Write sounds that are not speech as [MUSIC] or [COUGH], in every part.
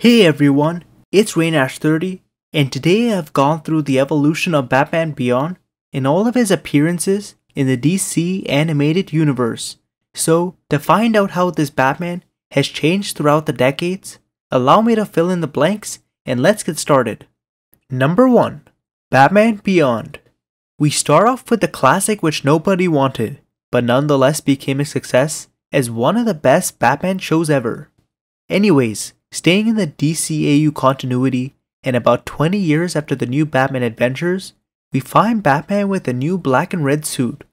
Hey everyone, it's Renash30, and today I've gone through the evolution of Batman Beyond and all of his appearances in the DC animated universe. So, to find out how this Batman has changed throughout the decades, allow me to fill in the blanks and let's get started. Number 1 Batman Beyond. We start off with the classic which nobody wanted, but nonetheless became a success as one of the best Batman shows ever. Anyways, staying in the DCAU continuity, and about 20 years after the new Batman adventures, we find Batman with a new black and red suit.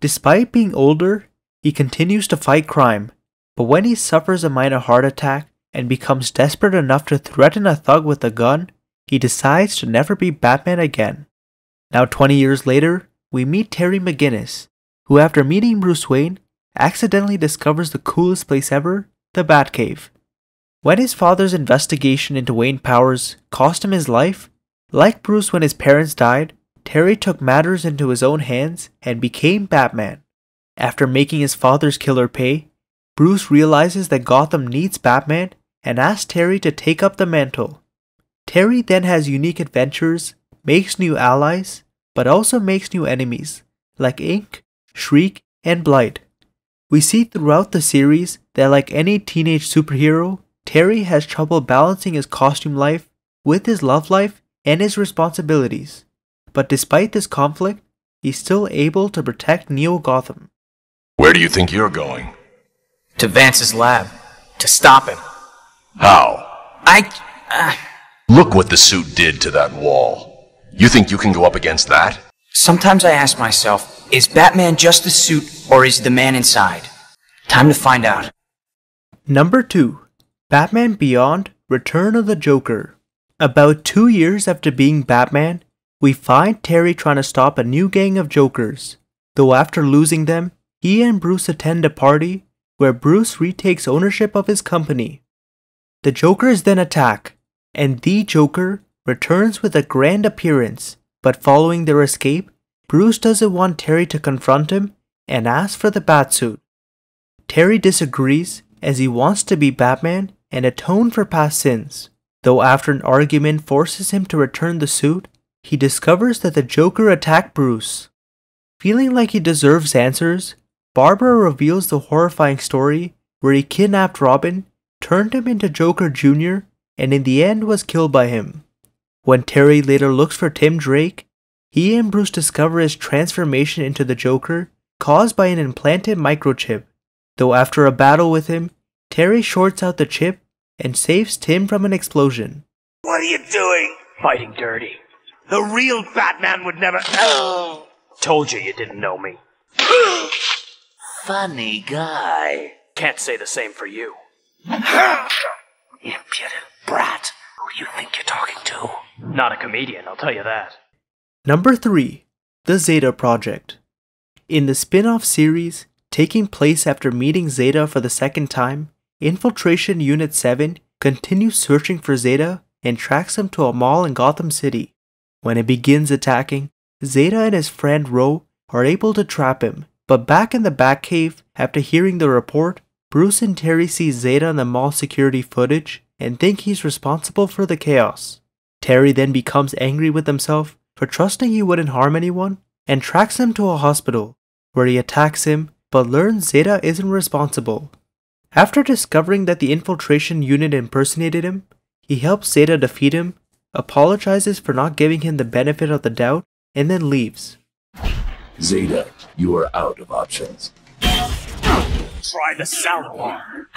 Despite being older, he continues to fight crime, but when he suffers a minor heart attack and becomes desperate enough to threaten a thug with a gun, he decides to never be Batman again. Now, 20 years later, we meet Terry McGinnis, who, after meeting Bruce Wayne, accidentally discovers the coolest place ever the Batcave. When his father's investigation into Wayne Powers cost him his life, like Bruce when his parents died, Terry took matters into his own hands and became Batman. After making his father's killer pay, Bruce realizes that Gotham needs Batman and asks Terry to take up the mantle. Terry then has unique adventures, makes new allies, but also makes new enemies, like Inque, Shriek, and Blight. We see throughout the series that, like any teenage superhero, Terry has trouble balancing his costume life with his love life and his responsibilities. But despite this conflict, he's still able to protect Neo Gotham. Where do you think you're going? To Vance's lab. To stop him. How? I. Uh, Look what the suit did to that wall. You think you can go up against that? sometimes I ask myself is Batman just the suit, or is the man inside? Time to find out. Number 2 Batman Beyond Return of the Joker. About two years after being Batman, we find Terry trying to stop a new gang of Jokers. Though after losing them, he and Bruce attend a party where Bruce retakes ownership of his company. The Jokers then attack, and the Joker returns with a grand appearance, but following their escape, Bruce doesn't want Terry to confront him and asks for the Batsuit. Terry disagrees as he wants to be Batman and atone for past sins. Though after an argument forces him to return the suit, he discovers that the Joker attacked Bruce. Feeling like he deserves answers, Barbara reveals the horrifying story where he kidnapped Robin, turned him into Joker Jr., and in the end was killed by him. When Terry later looks for Tim Drake, he and Bruce discover his transformation into the Joker caused by an implanted microchip. Though after a battle with him, Terry shorts out the chip and saves Tim from an explosion. What are you doing? Fighting dirty. The real Batman would never. Oh. Told you you didn't know me. [GASPS] Funny guy. Can't say the same for you. [LAUGHS] Impudent brat. Who do you think you're talking to? Not a comedian, I'll tell you that. Number 3 The Zeta Project. In the spin off series, taking place after meeting Zeta for the second time, Infiltration Unit 7 continues searching for Zeta and tracks him to a mall in Gotham City. When it begins attacking, Zeta and his friend Ro are able to trap him, but back in the Batcave, after hearing the report, Bruce and Terry see Zeta in the mall security footage and think he's responsible for the chaos. Terry then becomes angry with himself for trusting he wouldn't harm anyone and tracks him to a hospital, where he attacks him but learns Zeta isn't responsible. After discovering that the infiltration unit impersonated him, he helps Zeta defeat him, apologizes for not giving him the benefit of the doubt, and then leaves. Zeta, you are out of options. Try the salad bar.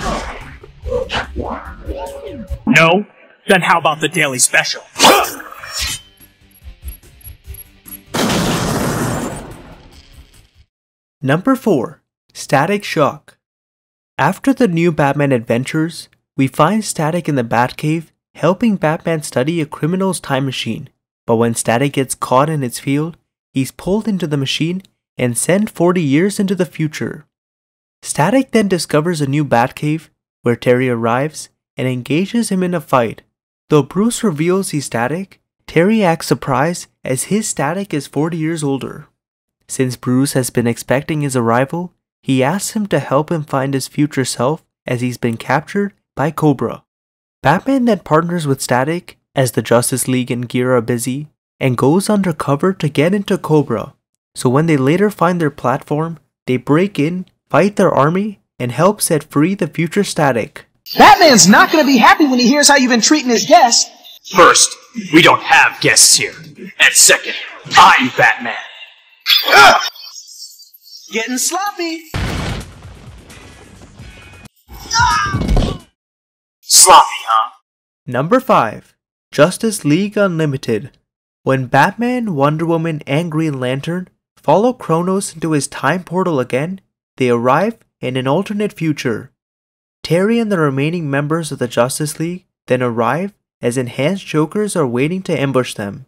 No? Then how about the daily special? Number 4 Static Shock. After the new Batman adventures, we find Static in the Batcave helping Batman study a criminal's time machine. But when Static gets caught in its field, he's pulled into the machine and sent 40 years into the future. Static then discovers a new Batcave where Terry arrives and engages him in a fight. Though Bruce reveals he's Static, Terry acts surprised as his Static is 40 years older. Since Bruce has been expecting his arrival, he asks him to help him find his future self as he's been captured by Kobra. Batman then partners with Static as the Justice League and Gear are busy and goes undercover to get into Kobra. So when they later find their platform, they break in, fight their army, and help set free the future Static. Batman's not gonna be happy when he hears how you've been treating his guests. First, we don't have guests here. And second, I'm Batman. Ah! Getting sloppy. Sloppy, huh? Number 5 Justice League Unlimited. When Batman, Wonder Woman, and Green Lantern follow Chronos into his time portal again, they arrive in an alternate future. Terry and the remaining members of the Justice League then arrive as enhanced Jokers are waiting to ambush them.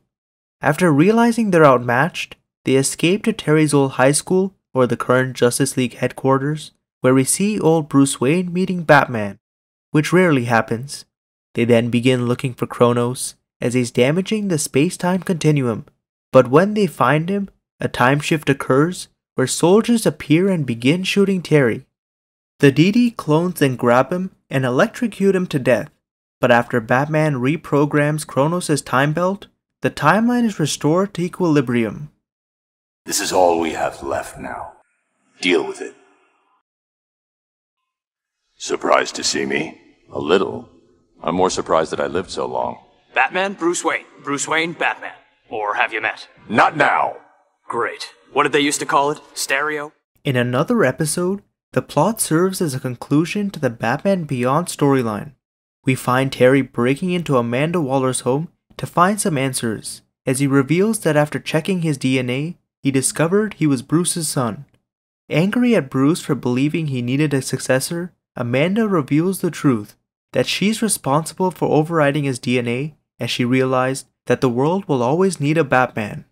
After realizing they're outmatched, they escape to Terry's old high school or the current Justice League headquarters, where we see old Bruce Wayne meeting Batman, which rarely happens. They then begin looking for Chronos as he's damaging the space time continuum. But when they find him, a time shift occurs where soldiers appear and begin shooting Terry. The Dee Dee clones then grab him and electrocute him to death. But after Batman reprograms Chronos' time belt, the timeline is restored to equilibrium. This is all we have left now. Deal with it. Surprised to see me? A little. I'm more surprised that I lived so long. Batman, Bruce Wayne. Bruce Wayne, Batman. Or have you met? Not now! Great. What did they used to call it? Stereo? In another episode, the plot serves as a conclusion to the Batman Beyond storyline. We find Terry breaking into Amanda Waller's home to find some answers, as he reveals that after checking his DNA, he discovered he was Bruce's son. Angry at Bruce for believing he needed a successor, Amanda reveals the truth that she's responsible for overriding his DNA as she realized that the world will always need a Batman.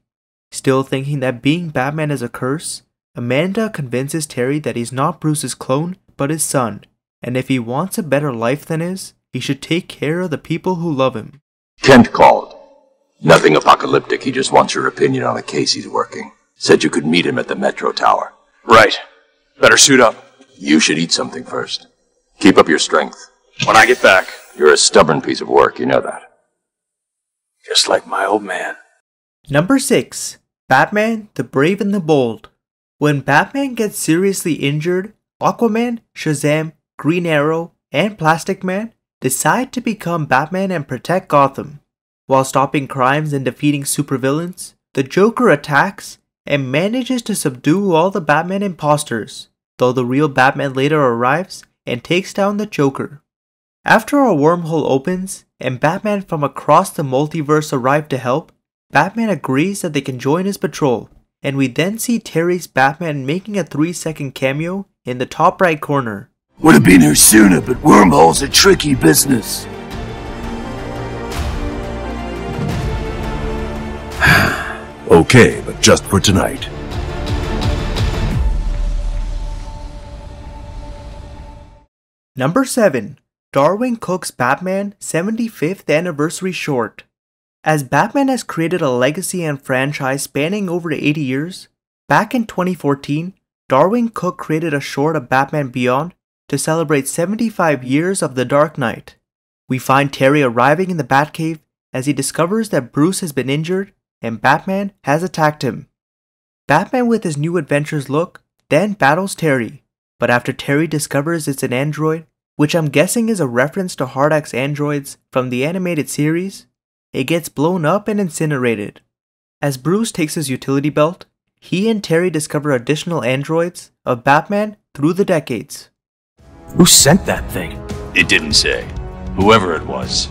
Still thinking that being Batman is a curse, Amanda convinces Terry that he's not Bruce's clone, but his son, and if he wants a better life than his, he should take care of the people who love him. Kent called. Nothing apocalyptic, he just wants your opinion on a case he's working. Said you could meet him at the Metro Tower. Right. Better suit up. You should eat something first. Keep up your strength. When I get back. You're a stubborn piece of work, you know that. Just like my old man. Number 6 Batman, the Brave and the Bold. When Batman gets seriously injured, Aquaman, Shazam, Green Arrow, and Plastic Man decide to become Batman and protect Gotham. While stopping crimes and defeating supervillains, the Joker attacks and manages to subdue all the Batman imposters, though the real Batman later arrives and takes down the Joker. After a wormhole opens and Batman from across the multiverse arrive to help, Batman agrees that they can join his patrol, and we then see Terry's Batman making a 3 second cameo in the top right corner. Would have been here sooner, but wormhole's are tricky business. Okay, but just for tonight. Number 7 Darwyn Cooke's Batman 75th Anniversary Short. As Batman has created a legacy and franchise spanning over 80 years, back in 2014, Darwin Cook created a short of Batman Beyond to celebrate 75 years of The Dark Knight. We find Terry arriving in the Batcave as he discovers that Bruce has been injured and Batman has attacked him. Batman, with his new adventures look, then battles Terry, but after Terry discovers it's an android, which I'm guessing is a reference to Hardac's androids from the animated series, it gets blown up and incinerated. As Bruce takes his utility belt, he and Terry discover additional androids of Batman through the decades. Who sent that thing? It didn't say. Whoever it was.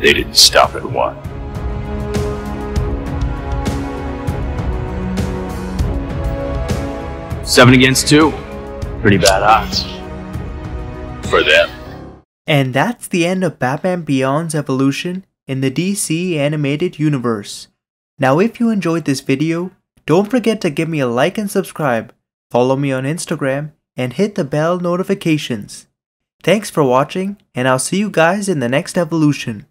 They didn't stop at one. Seven against two. Pretty bad odds. For them. And that's the end of Batman Beyond's evolution in the DC animated universe. Now if you enjoyed this video, don't forget to give me a like and subscribe, follow me on Instagram, and hit the bell notifications. Thanks for watching, and I'll see you guys in the next evolution.